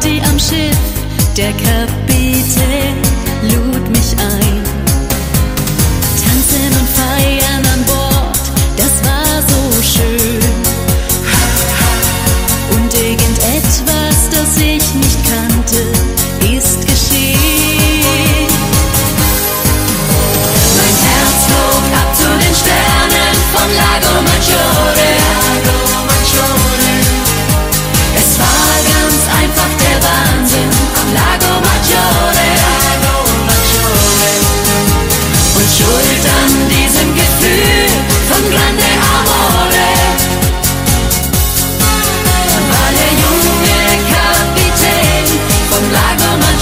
Party am Schiff, der Kapitän lud mich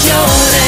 Jonas.